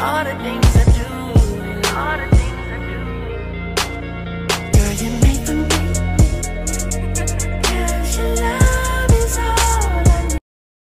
all the things